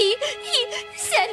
he he said